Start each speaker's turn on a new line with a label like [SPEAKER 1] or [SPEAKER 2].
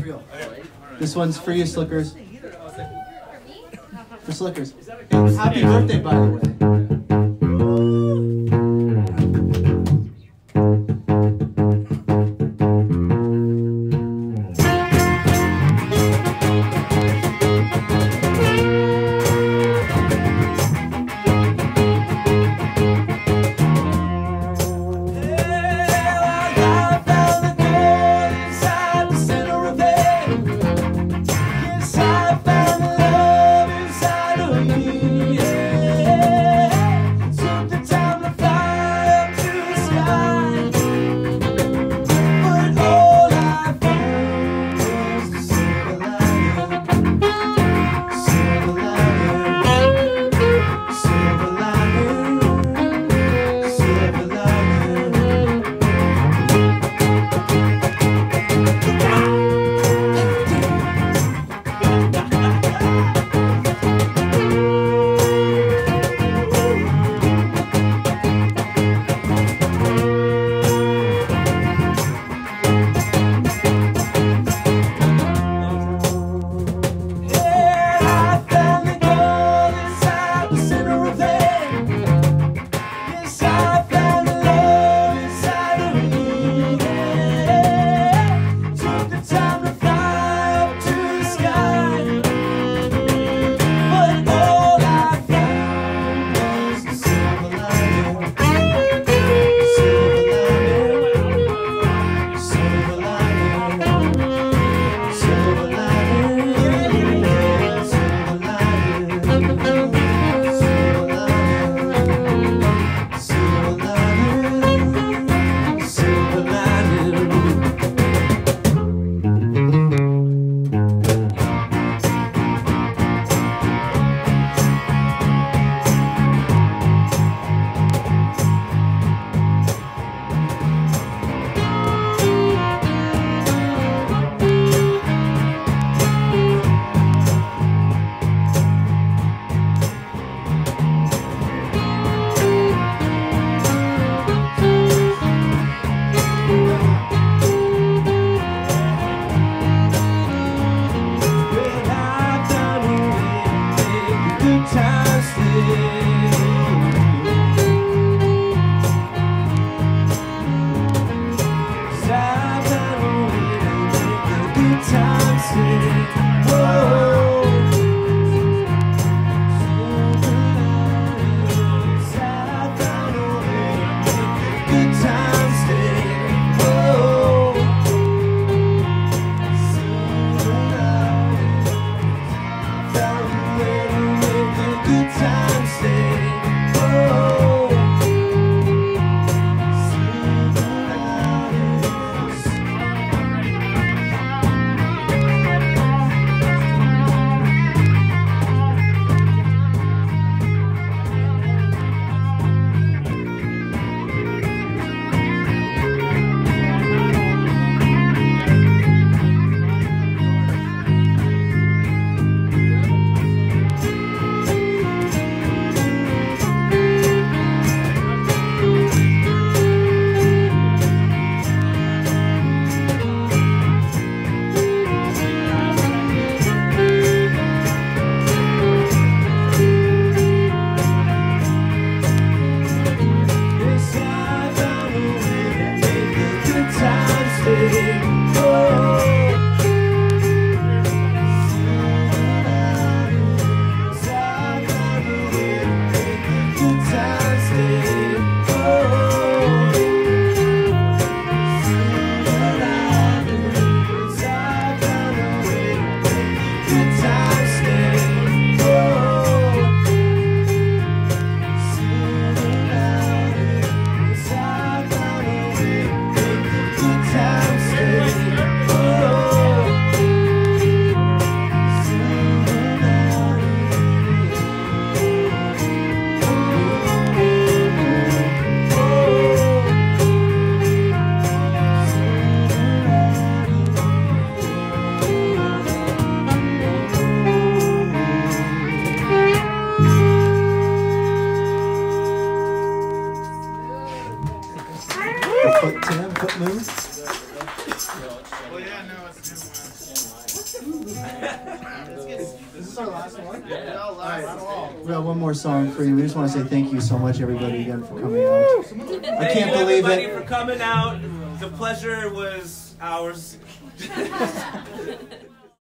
[SPEAKER 1] Real. This one's for you, Slickers. For Slickers. Happy birthday, by the way. Foot Tim, foot move.
[SPEAKER 2] Well, yeah, no, it's.
[SPEAKER 3] This is our last one.
[SPEAKER 2] Yeah,
[SPEAKER 3] All right.
[SPEAKER 2] We got one more song for you. We just want to say thank you so much, everybody, again for coming out. I
[SPEAKER 1] Thank
[SPEAKER 2] can't
[SPEAKER 1] you
[SPEAKER 2] believe
[SPEAKER 1] everybody
[SPEAKER 2] it.
[SPEAKER 1] for coming out. The pleasure was ours.